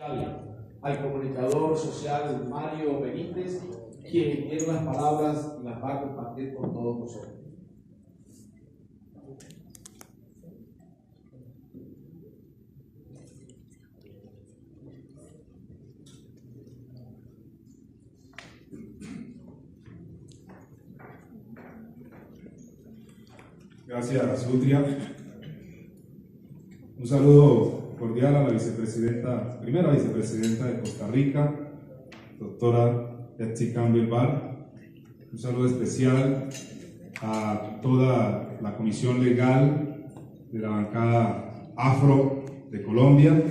al comunicador social Mario Benítez, quien tiene unas palabras y las va a compartir con todos nosotros. Gracias, Utria. Un saludo cordial a la vicepresidenta, primera vicepresidenta de Costa Rica, doctora Betsy Campbell Bar. Un saludo especial a toda la comisión legal de la bancada Afro de Colombia.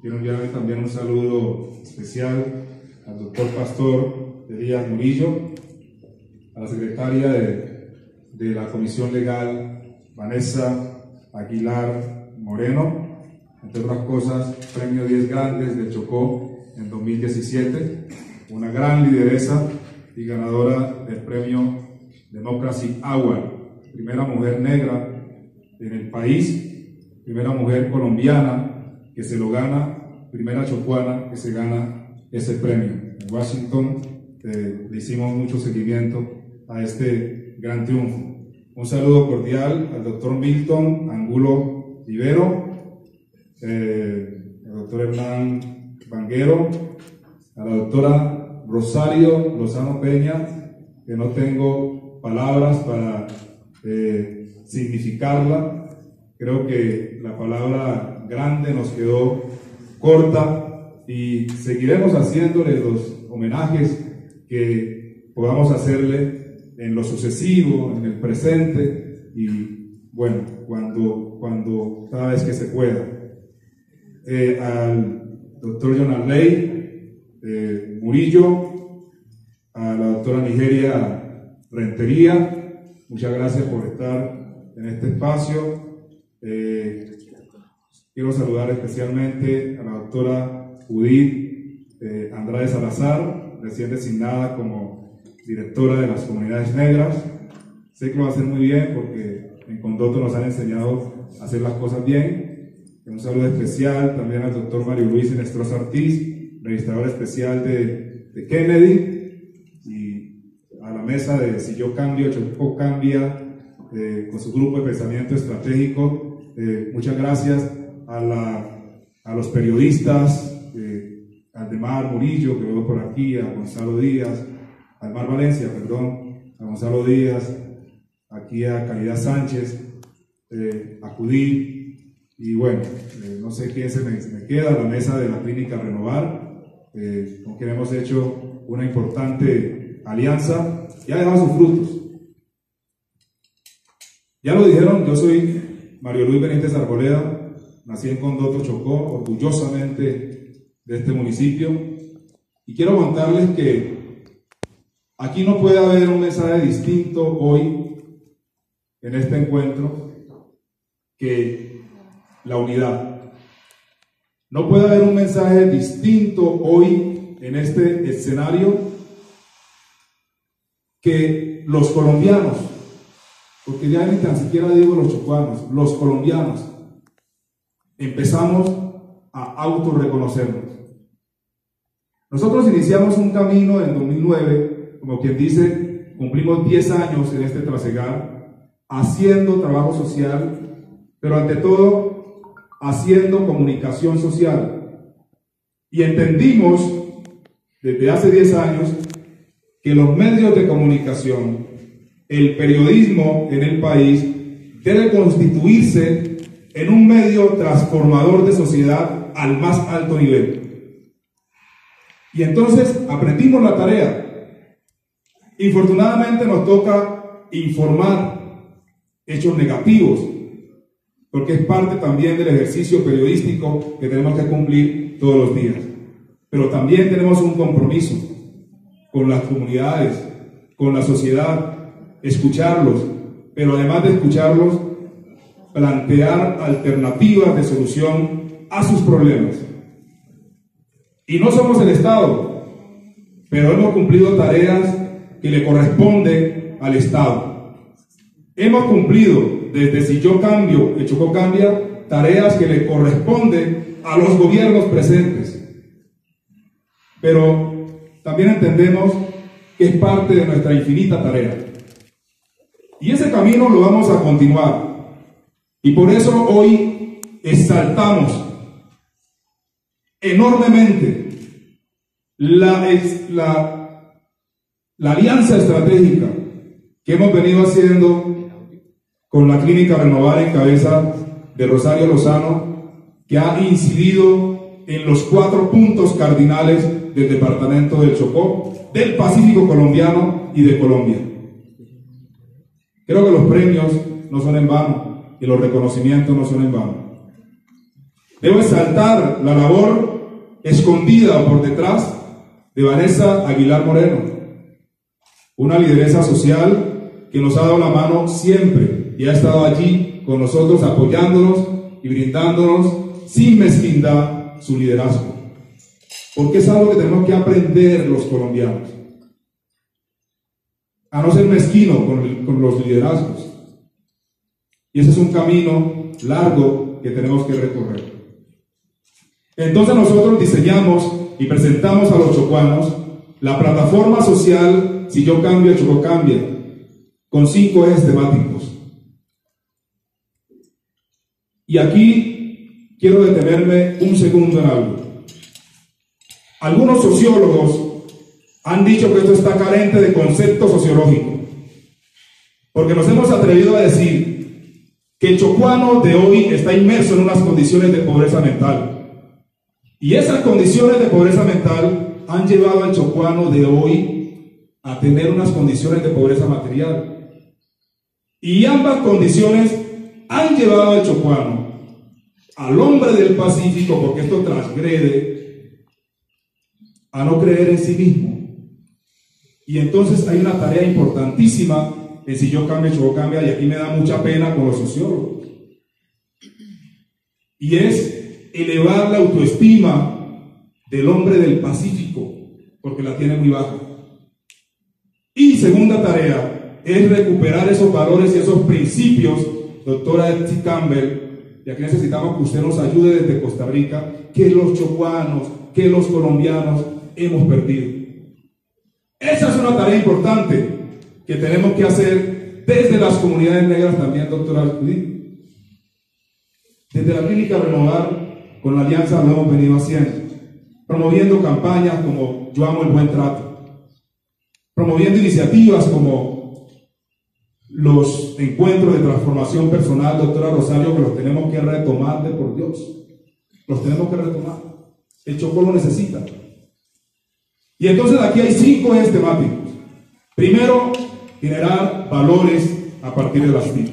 Quiero enviarle también un saludo especial al doctor Pastor Díaz Murillo, a la secretaria de de la Comisión Legal, Vanessa Aguilar Moreno, entre otras cosas, Premio 10 Grandes de Chocó en 2017, una gran lideresa y ganadora del Premio Democracy Award, primera mujer negra en el país, primera mujer colombiana que se lo gana, primera chocuana que se gana ese premio. En Washington eh, le hicimos mucho seguimiento a este gran triunfo. Un saludo cordial al doctor Milton Angulo Rivero, eh, al doctor Hernán Vanguero, a la doctora Rosario Lozano Peña, que no tengo palabras para eh, significarla. Creo que la palabra grande nos quedó corta y seguiremos haciéndole los homenajes que podamos hacerle en lo sucesivo, en el presente y bueno, cuando, cuando cada vez que se pueda. Eh, al doctor John Arley eh, Murillo, a la doctora Nigeria Rentería, muchas gracias por estar en este espacio. Eh, quiero saludar especialmente a la doctora Judith Andrade Salazar, recién designada como directora de las comunidades negras. Sé que lo va a hacer muy bien porque en Condoto nos han enseñado a hacer las cosas bien. Un saludo especial también al doctor Mario Luis Inestros Ortiz, registrador especial de, de, Kennedy, y a la mesa de Si yo cambio, Chocó cambia, eh, con su grupo de pensamiento estratégico. Eh, muchas gracias a, la, a los periodistas, eh, a Demar Murillo, que veo por aquí, a Gonzalo Díaz, Almar Valencia, perdón, a Gonzalo Díaz, aquí a Caridad Sánchez, eh, acudí y bueno, eh, no sé quién se me, queda, la mesa de la clínica Renovar, eh, con quien hemos hecho una importante alianza. Y ha dejado sus frutos. Ya lo dijeron, yo soy Mario Luis Benítez Arboleda, nací en Condoto, Chocó, orgullosamente de este municipio, y quiero contarles que Aquí no puede haber un mensaje distinto hoy en este encuentro que la unidad. No puede haber un mensaje distinto hoy en este escenario que los colombianos, porque ya ni tan siquiera digo los chocuanos, los colombianos, empezamos a autorreconocernos. Nosotros iniciamos un camino en 2009 como quien dice, cumplimos 10 años en este trasegar, haciendo trabajo social, pero ante todo, haciendo comunicación social. Y entendimos desde hace 10 años que los medios de comunicación, el periodismo en el país, debe constituirse en un medio transformador de sociedad al más alto nivel. Y entonces aprendimos la tarea Infortunadamente nos toca informar hechos negativos, porque es parte también del ejercicio periodístico que tenemos que cumplir todos los días. Pero también tenemos un compromiso con las comunidades, con la sociedad, escucharlos, pero además de escucharlos, plantear alternativas de solución a sus problemas. Y no somos el Estado, pero hemos cumplido tareas que le corresponde al Estado. Hemos cumplido desde si yo cambio, el Chocó cambia, tareas que le corresponden a los gobiernos presentes. Pero también entendemos que es parte de nuestra infinita tarea. Y ese camino lo vamos a continuar. Y por eso hoy exaltamos enormemente la, la, la alianza estratégica que hemos venido haciendo con la Clínica Renovar en cabeza de Rosario Lozano, que ha incidido en los cuatro puntos cardinales del departamento del Chocó, del Pacífico colombiano y de Colombia. Creo que los premios no son en vano y los reconocimientos no son en vano. Debo exaltar la labor escondida o por detrás de Vanessa Aguilar Moreno, una lideresa social que nos ha dado la mano siempre y ha estado allí con nosotros apoyándonos y brindándonos sin mezquindad su liderazgo. Porque es algo que tenemos que aprender los colombianos. A no ser mezquino con, con los liderazgos. Y ese es un camino largo que tenemos que recorrer. Entonces nosotros diseñamos y presentamos a los chocuanos la plataforma social Si yo cambio, Choco cambia, con cinco ejes temáticos. Y aquí quiero detenerme un segundo en algo. Algunos sociólogos han dicho que esto está carente de concepto sociológico, porque nos hemos atrevido a decir que el chocuano de hoy está inmerso en unas condiciones de pobreza mental. Y esas condiciones de pobreza mental han llevado al chocuano de hoy a tener unas condiciones de pobreza material. Y ambas condiciones han llevado al chocuano, al hombre del Pacífico, porque esto transgrede, a no creer en sí mismo. Y entonces hay una tarea importantísima en si yo cambio, yo cambia, y aquí me da mucha pena con los sociólogos. Y es elevar la autoestima del hombre del Pacífico, porque la tiene muy baja. Y segunda tarea es recuperar esos valores y esos principios doctora Etsy Campbell, y aquí necesitamos que usted nos ayude desde Costa Rica, que los chocuanos, que los colombianos hemos perdido. Esa es una tarea importante que tenemos que hacer desde las comunidades negras también, doctora. Desde la Clínica Renovar, con la alianza lo hemos venido haciendo, promoviendo campañas como Yo amo el buen trato, promoviendo iniciativas como los encuentros de transformación personal, doctora Rosario, que los tenemos que retomar de por Dios. Los tenemos que retomar. El Chocó lo necesita. Y entonces aquí hay cinco ejes temáticos. Primero, generar valores a partir de las TIC.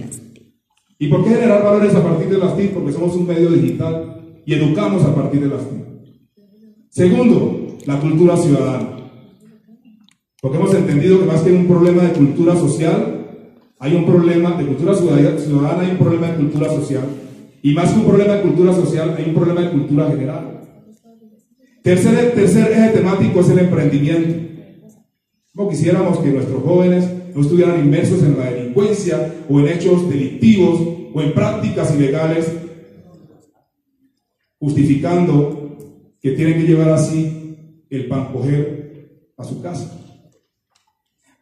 ¿Y por qué generar valores a partir de las TIC? Porque somos un medio digital y educamos a partir de las TIC. Segundo, la cultura ciudadana. Porque hemos entendido que más que un problema de cultura social, hay un problema de cultura ciudadana, hay un problema de cultura social. Y más que un problema de cultura social, hay un problema de cultura general. Tercer, tercer eje temático es el emprendimiento. Como quisiéramos que nuestros jóvenes no estuvieran inmersos en la delincuencia o en hechos delictivos o en prácticas ilegales, justificando que tienen que llevar así el pan coger a su casa.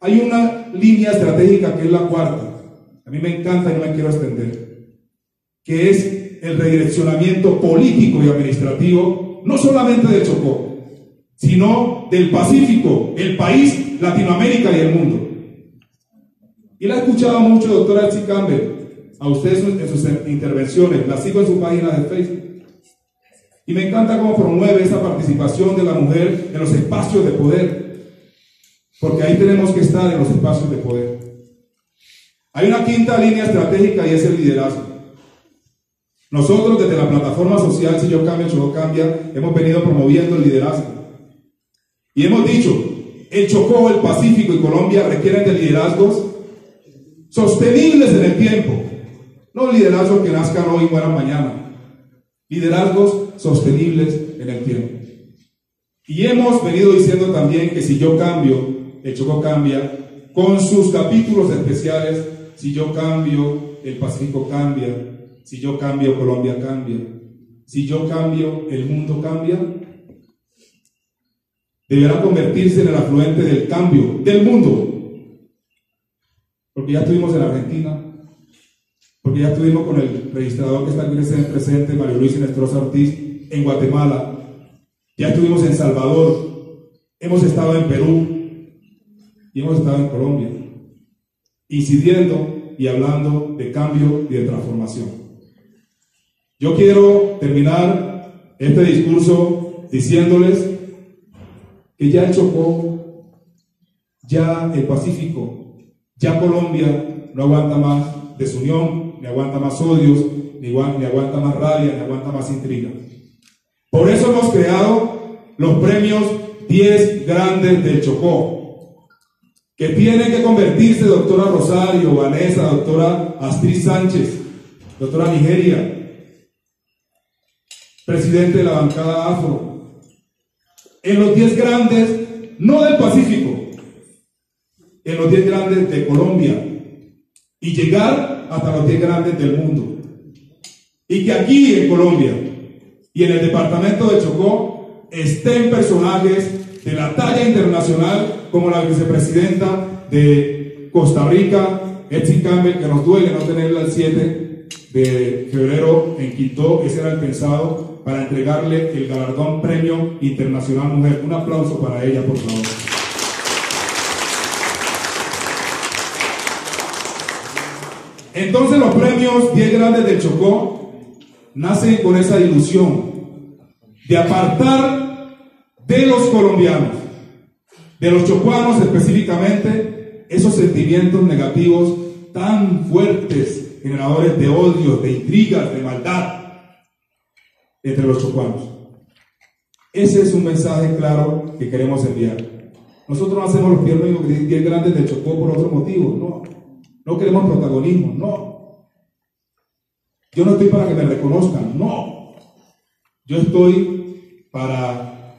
Hay una línea estratégica que es la cuarta. A mí me encanta y no me quiero extender. Que es el redireccionamiento político y administrativo, no solamente de Chocó, sino del Pacífico, el país, Latinoamérica y el mundo. Y la he escuchado mucho, doctora Elsie Campbell, a ustedes en sus intervenciones, la sigo en su página de Facebook. Y me encanta cómo promueve esa participación de la mujer en los espacios de poder. Porque ahí tenemos que estar en los espacios de poder. Hay una quinta línea estratégica y es el liderazgo. Nosotros desde la plataforma social Si yo cambio, Chocó cambia, hemos venido promoviendo el liderazgo. Y hemos dicho, el Chocó, el Pacífico y Colombia requieren de liderazgos sostenibles en el tiempo. No liderazgos que nazcan hoy y mueran mañana. Liderazgos sostenibles en el tiempo. Y hemos venido diciendo también que si yo cambio, el Chocó cambia, con sus capítulos especiales, si yo cambio, el Pacífico cambia, si yo cambio, Colombia cambia, si yo cambio, el mundo cambia. Deberá convertirse en el afluente del cambio del mundo. Porque ya estuvimos en Argentina, porque ya estuvimos con el registrador que está aquí presente, Mario Luis Inestrosa Ortiz, en Guatemala, ya estuvimos en Salvador, hemos estado en Perú y hemos estado en Colombia, incidiendo y hablando de cambio y de transformación. Yo quiero terminar este discurso diciéndoles que ya el Chocó, ya el Pacífico, ya Colombia no aguanta más desunión, ni aguanta más odios, ni, ni aguanta más rabia, ni aguanta más intriga. Por eso hemos creado los premios 10 grandes del Chocó, que tienen que convertirse, doctora Rosario, Vanessa, doctora Astrid Sánchez, doctora Nigeria, presidente de la bancada afro, en los 10 grandes, no del Pacífico, en los 10 grandes de Colombia, y llegar hasta los 10 grandes del mundo. Y que aquí en Colombia, y en el departamento de Chocó estén personajes de la talla internacional como la vicepresidenta de Costa Rica, Etsy Campbell, que nos duele no tenerla el 7 de febrero en Quito, ese era el pensado para entregarle el galardón Premio Internacional Mujer. Un aplauso para ella, por favor. Entonces los premios 10 grandes de Chocó nace con esa ilusión de apartar de los colombianos, de los chocuanos específicamente, esos sentimientos negativos tan fuertes, generadores de odio, de intrigas, de maldad entre los chocuanos. Ese es un mensaje claro que queremos enviar. Nosotros no hacemos los piernos 10 grandes de Chocó por otro motivo, no. No queremos protagonismo, no. Yo no estoy para que me reconozcan, no. Yo estoy para,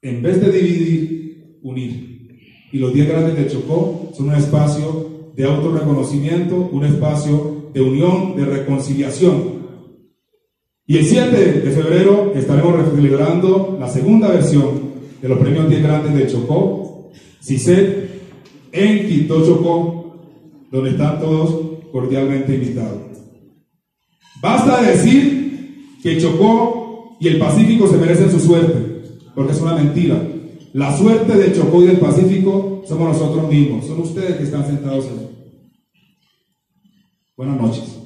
en vez de dividir, unir. Y los 10 grandes de Chocó son un espacio de autorreconocimiento, un espacio de unión, de reconciliación. Y el 7 de febrero estaremos celebrando la segunda versión de los premios 10 grandes de Chocó, CICET, en Quito, Chocó, donde están todos cordialmente invitados. Basta decir que Chocó y el Pacífico se merecen su suerte, porque es una mentira. La suerte de Chocó y del Pacífico somos nosotros mismos, son ustedes que están sentados ahí. Buenas noches.